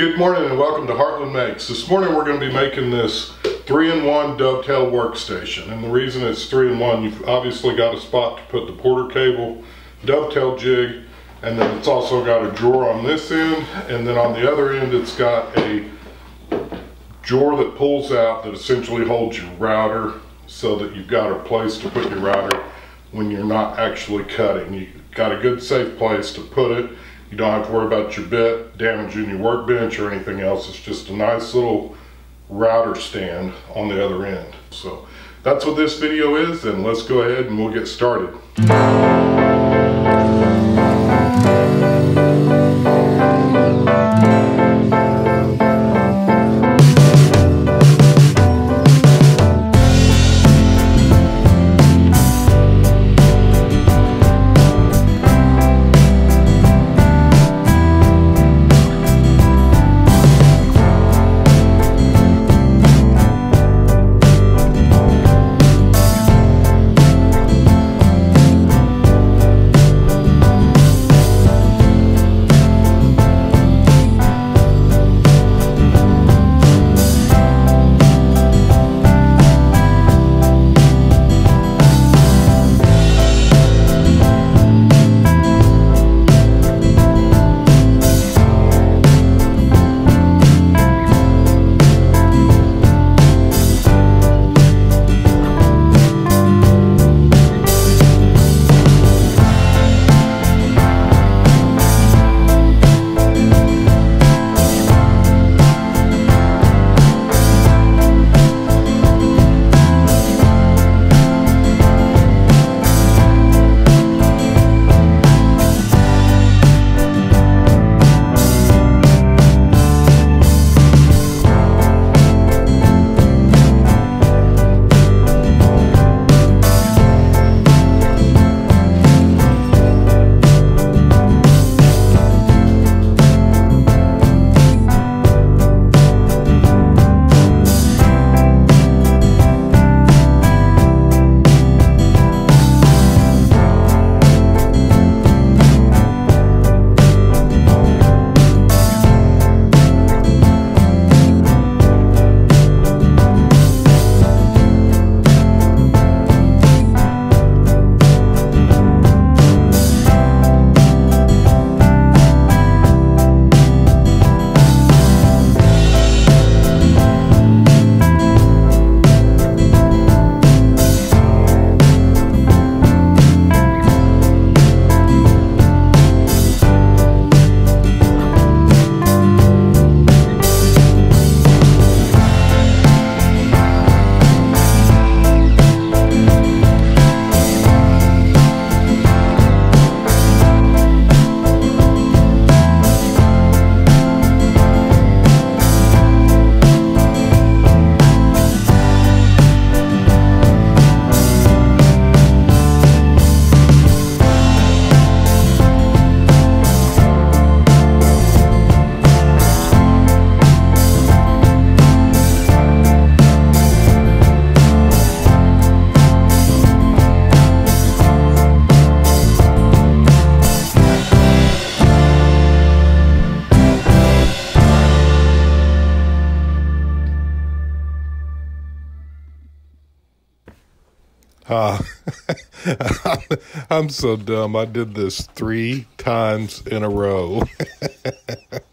Good morning and welcome to Heartland Makes. This morning we're going to be making this 3-in-1 dovetail workstation. And the reason it's 3-in-1, you've obviously got a spot to put the Porter cable, dovetail jig, and then it's also got a drawer on this end, and then on the other end it's got a drawer that pulls out that essentially holds your router so that you've got a place to put your router when you're not actually cutting. You've got a good safe place to put it. You don't have to worry about your bit damaging your workbench or anything else. It's just a nice little router stand on the other end. So that's what this video is and let's go ahead and we'll get started. I'm so dumb. I did this three times in a row.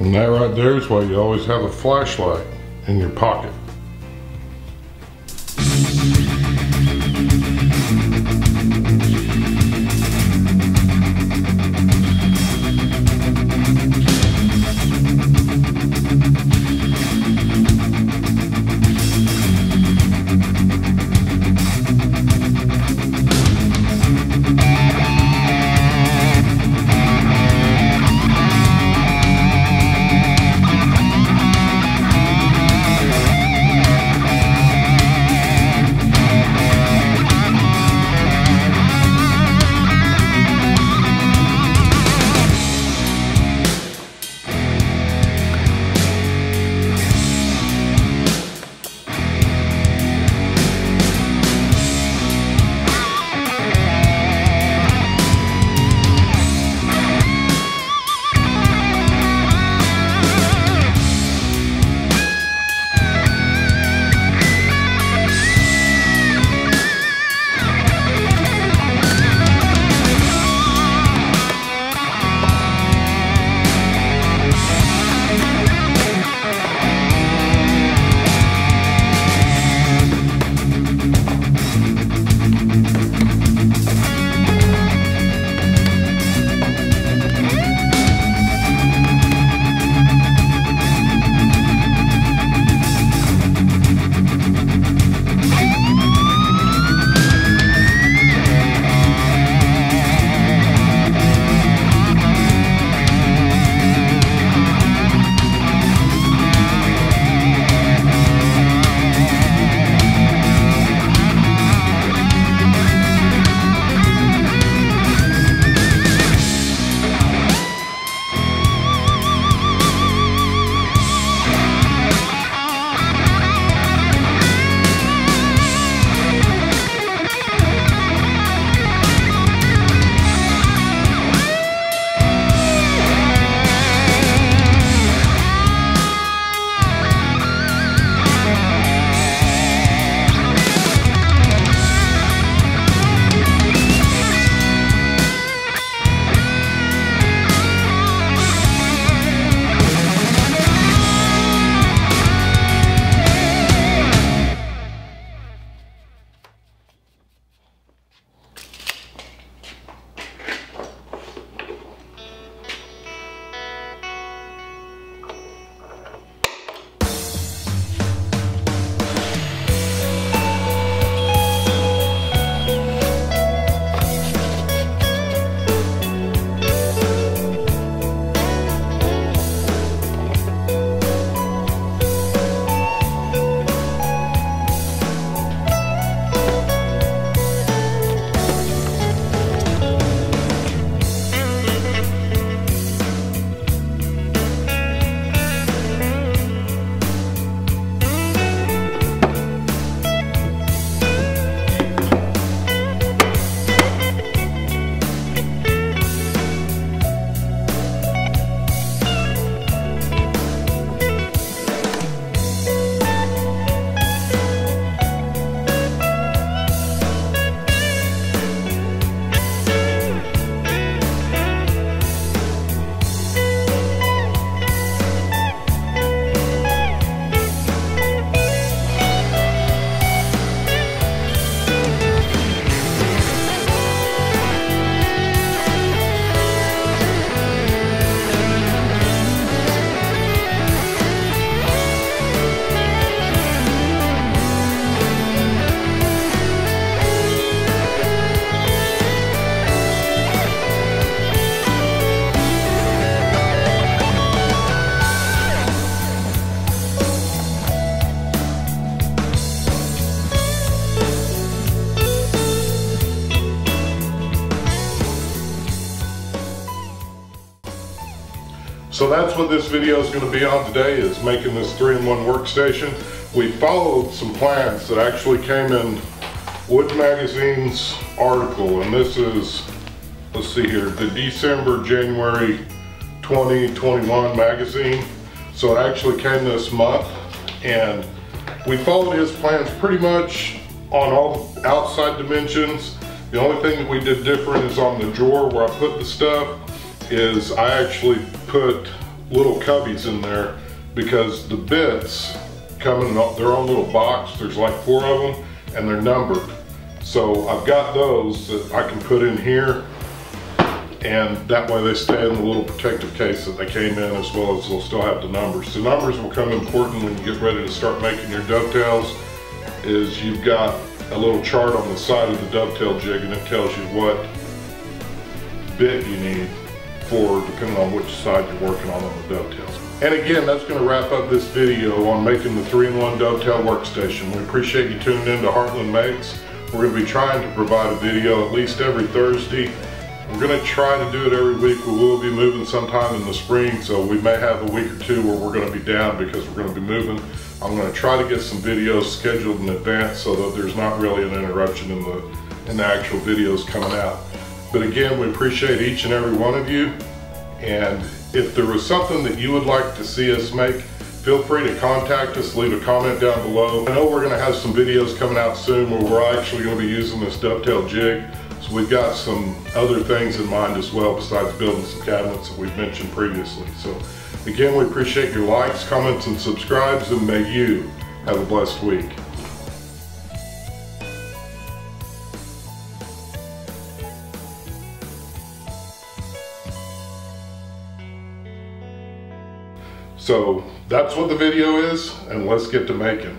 And that right there is why you always have a flashlight in your pocket. That's what this video is going to be on today is making this 3-in-1 workstation. We followed some plans that actually came in Wood Magazine's article and this is, let's see here, the December, January 2021 magazine. So it actually came this month and we followed his plans pretty much on all outside dimensions. The only thing that we did different is on the drawer where I put the stuff is I actually put little cubbies in there because the bits come in their own little box. There's like four of them and they're numbered. So I've got those that I can put in here and that way they stay in the little protective case that they came in as well as they'll still have the numbers. The numbers will come important when you get ready to start making your dovetails is you've got a little chart on the side of the dovetail jig and it tells you what bit you need depending on which side you're working on on the dovetails. And again, that's going to wrap up this video on making the 3-in-1 dovetail workstation. We appreciate you tuning in to Heartland Makes. We're going to be trying to provide a video at least every Thursday we're going to try to do it every week. We will be moving sometime in the spring, so we may have a week or two where we're going to be down because we're going to be moving. I'm going to try to get some videos scheduled in advance so that there's not really an interruption in the, in the actual videos coming out. But again, we appreciate each and every one of you. And if there was something that you would like to see us make, feel free to contact us, leave a comment down below. I know we're going to have some videos coming out soon where we're actually going to be using this dovetail jig So we've got some other things in mind as well besides building some cabinets that we've mentioned previously. So again, we appreciate your likes, comments, and subscribes, and may you have a blessed week. So that's what the video is, and let's get to making.